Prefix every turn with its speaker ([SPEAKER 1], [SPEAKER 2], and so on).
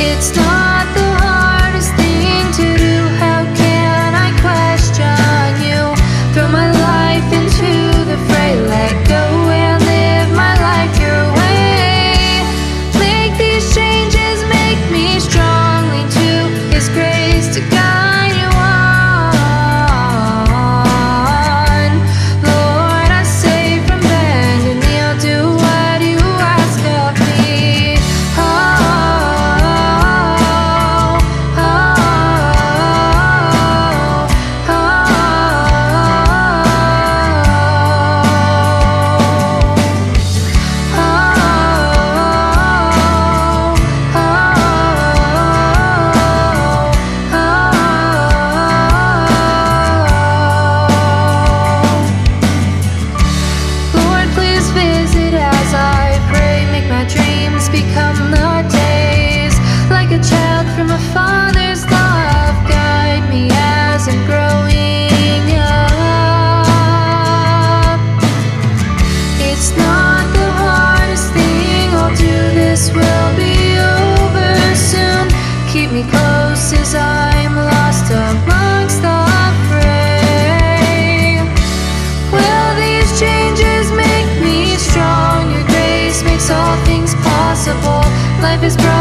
[SPEAKER 1] It's time. keep me close as I am lost amongst the fray. Will these changes make me? Grace makes all things possible. Life is bright.